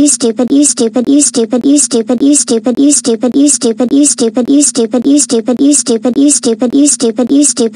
you stupid you stupid you stupid you stupid you stupid you stupid you stupid you stupid you stupid you stupid you stupid you stupid you stupid you stupid you stupid